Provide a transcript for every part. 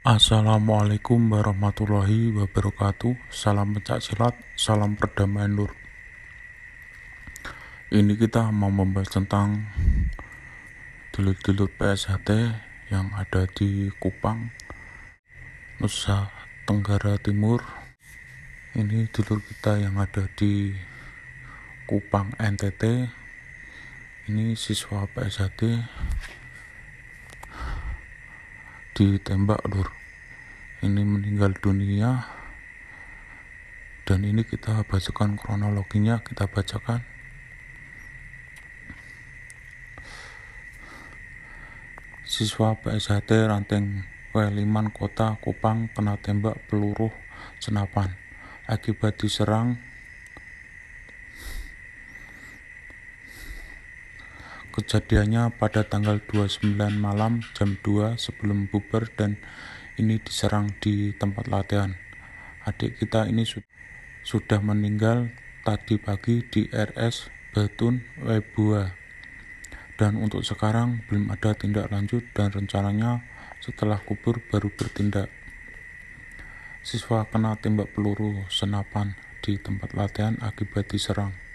Assalamualaikum warahmatullahi wabarakatuh. Salam pencak silat, salam perdamaian lur Ini kita mau membahas tentang Dulur-dulur PSHT yang ada di Kupang Nusa Tenggara Timur. Ini dulur kita yang ada di Kupang NTT Ini siswa PSHT ditembak lur ini meninggal dunia. Dan ini kita bacakan kronologinya kita bacakan. Siswa PSHT Ranteng Weliman Kota Kupang kena tembak peluru senapan. Akibat diserang Kejadiannya pada tanggal 29 malam jam 2 sebelum bubar dan ini diserang di tempat latihan. Adik kita ini su sudah meninggal tadi pagi di RS Batun Webua. Dan untuk sekarang belum ada tindak lanjut dan rencananya setelah kubur baru bertindak. Siswa kena tembak peluru senapan di tempat latihan akibat diserang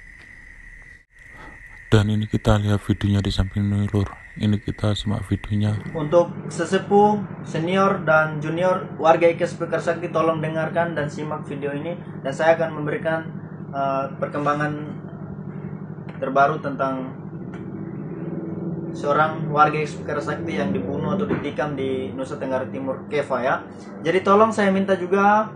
dan ini kita lihat videonya di samping ini ini kita simak videonya. Untuk sesepuh senior dan junior warga IKS Sakti tolong dengarkan dan simak video ini. Dan saya akan memberikan uh, perkembangan terbaru tentang seorang warga IKS Sakti yang dibunuh atau ditikam di Nusa Tenggara Timur Keva ya. Jadi tolong saya minta juga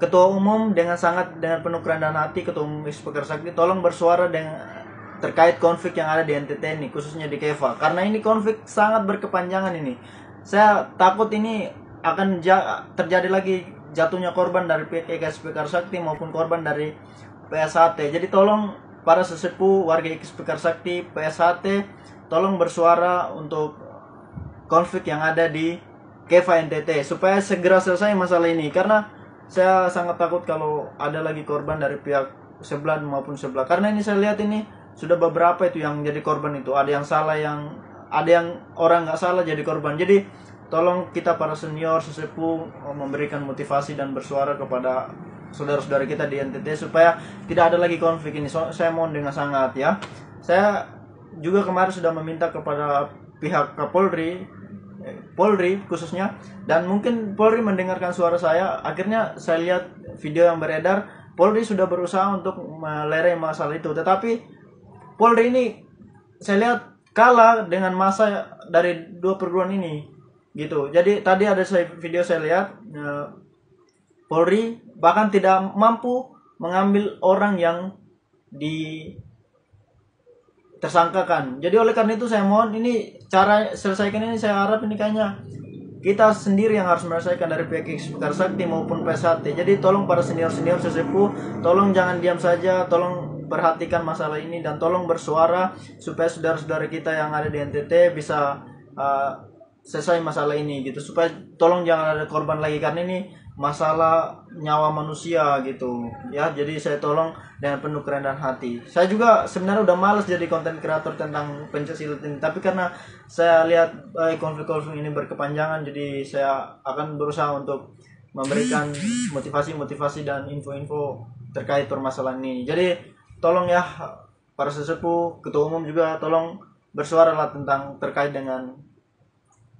Ketua Umum dengan sangat dengan penuh kerendahan hati Ketua Umum Sakti tolong bersuara dengan terkait konflik yang ada di NTT ini khususnya di Keva. Karena ini konflik sangat berkepanjangan ini. Saya takut ini akan terjadi lagi jatuhnya korban dari PKSP Sakti maupun korban dari PSHT jadi tolong para sesepuh warga XP Sakti PSHT tolong bersuara untuk konflik yang ada di Keva NTT supaya segera selesai masalah ini. Karena saya sangat takut kalau ada lagi korban dari pihak sebelah maupun sebelah. Karena ini saya lihat ini sudah beberapa itu yang jadi korban itu. Ada yang salah yang ada yang orang nggak salah jadi korban. Jadi tolong kita para senior sesepuh memberikan motivasi dan bersuara kepada saudara-saudara kita di NTT supaya tidak ada lagi konflik ini. So, saya mohon dengan sangat ya. Saya juga kemarin sudah meminta kepada pihak Kapolri eh, Polri khususnya dan mungkin Polri mendengarkan suara saya. Akhirnya saya lihat video yang beredar Polri sudah berusaha untuk melerai masalah itu. Tetapi Polri ini saya lihat kalah dengan masa dari dua perguruan ini gitu. Jadi tadi ada saya video saya lihat uh, Polri bahkan tidak mampu mengambil orang yang di tersangkakan. Jadi oleh karena itu saya mohon ini cara selesaikan ini saya harap ini kayaknya kita sendiri yang harus menyelesaikan dari pihak Ekspektar Sakti maupun PSHT. Jadi tolong para senior-senior sesepuh, tolong jangan diam saja, tolong perhatikan masalah ini dan tolong bersuara supaya saudara-saudara kita yang ada di NTT bisa uh, selesai masalah ini gitu. Supaya tolong jangan ada korban lagi karena ini masalah nyawa manusia gitu. Ya jadi saya tolong dengan penuh kerendahan hati. Saya juga sebenarnya udah males jadi konten kreator tentang pencaksilat ini tapi karena saya lihat eh, konflik-konflik ini berkepanjangan jadi saya akan berusaha untuk memberikan motivasi-motivasi dan info-info terkait permasalahan ini. Jadi tolong ya para sesepuh ketua umum juga tolong bersuara lah tentang terkait dengan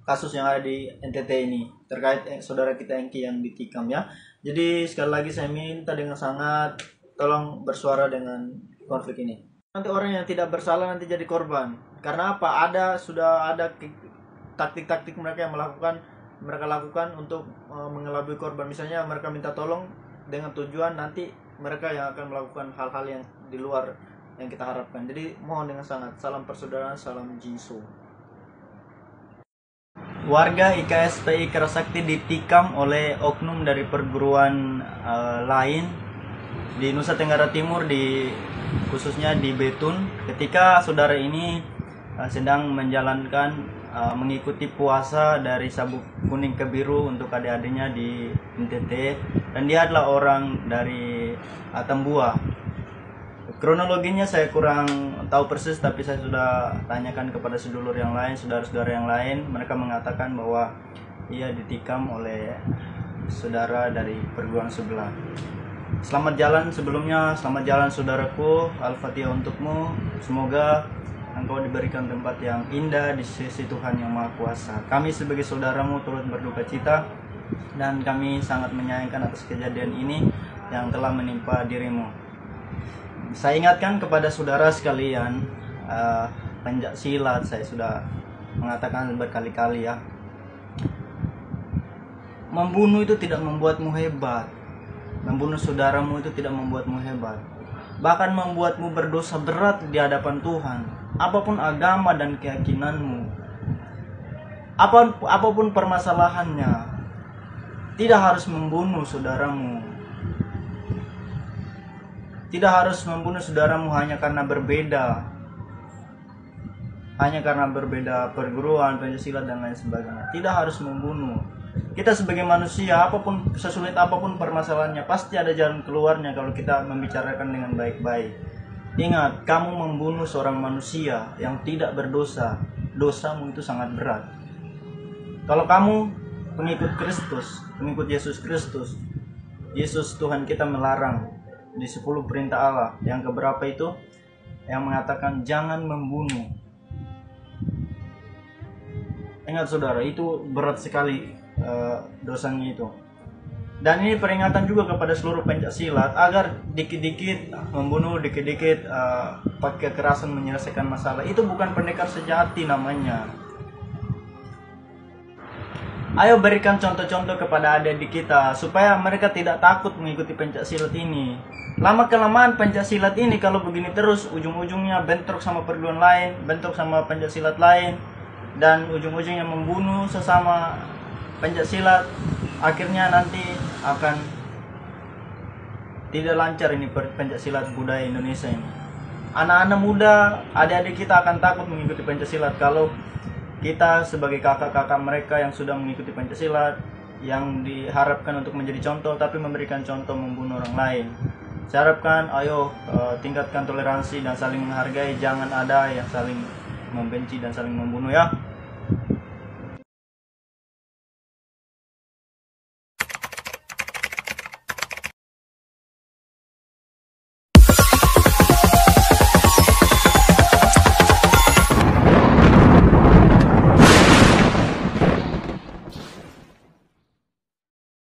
kasus yang ada di NTT ini terkait eh, saudara kita Engki yang ditikam ya. Jadi sekali lagi saya minta dengan sangat tolong bersuara dengan konflik ini. Nanti orang yang tidak bersalah nanti jadi korban. Karena apa? Ada sudah ada taktik-taktik mereka yang melakukan mereka lakukan untuk uh, mengelabui korban. Misalnya mereka minta tolong dengan tujuan nanti mereka yang akan melakukan hal-hal yang di luar yang kita harapkan. Jadi mohon dengan sangat salam persaudaraan, salam Jisu. Warga IKSPI Kerasakti ditikam oleh oknum dari perguruan uh, lain di Nusa Tenggara Timur di khususnya di Betun ketika saudara ini uh, sedang menjalankan uh, mengikuti puasa dari sabuk kuning ke biru untuk adik-adiknya di NTT dan dia adalah orang dari Atambua. Kronologinya saya kurang tahu persis tapi saya sudah tanyakan kepada sedulur yang lain, saudara-saudara yang lain, mereka mengatakan bahwa ia ditikam oleh saudara dari perguruan sebelah. Selamat jalan sebelumnya, selamat jalan saudaraku. Al-Fatihah untukmu. Semoga engkau diberikan tempat yang indah di sisi Tuhan yang Maha Kuasa. Kami sebagai saudaramu turut berduka cita dan kami sangat menyayangkan atas kejadian ini yang telah menimpa dirimu. Saya ingatkan kepada saudara sekalian, uh, penjak silat saya sudah mengatakan berkali-kali ya. Membunuh itu tidak membuatmu hebat Membunuh saudaramu itu tidak membuatmu hebat. Bahkan membuatmu berdosa berat di hadapan Tuhan. Apa pun agama dan keyakinanmu. Apa pun permasalahannya. Tidak harus membunuh saudaramu. Tidak harus membunuh saudaramu hanya karena berbeda. Hanya karena berbeda perguruan, Pancasila dan lain sebagainya. Tidak harus membunuh. Kita sebagai manusia apa pun sesulit apa pun permasalahannya pasti ada jalan keluarnya kalau kita membicarakan dengan baik-baik. Ingat kamu membunuh seorang manusia yang tidak berdosa. Dosamu itu sangat berat. Kalau kamu pengikut Kristus pengikut Yesus Kristus Yesus Tuhan kita melarang di 10 perintah Allah yang keberapa itu yang mengatakan jangan membunuh ingat saudara itu berat sekali uh, dosanya itu. Dan ini peringatan juga kepada seluruh pencak silat agar dikit-dikit membunuh, dikit-dikit uh, pakai kekerasan menyelesaikan masalah. Itu bukan pendekar sejati namanya. Ayo berikan contoh-contoh kepada adik-adik kita supaya mereka tidak takut mengikuti pencak silat ini. Lama kelamaan pencak silat ini kalau begini terus ujung-ujungnya bentrok sama perguruan lain, bentrok sama pencak silat lain dan ujung-ujungnya membunuh sesama pencak silat akhirnya nanti akan tidak lancar ini pencak silat budaya Indonesia ini. Anak-anak muda, adik-adik kita akan takut mengikuti pencak silat kalau kita sebagai kakak-kakak mereka yang sudah mengikuti pencak silat yang diharapkan untuk menjadi contoh tapi memberikan contoh membunuh orang lain. Saya harapkan ayo uh, tingkatkan toleransi dan saling menghargai, jangan ada yang saling membenci dan saling membunuh ya.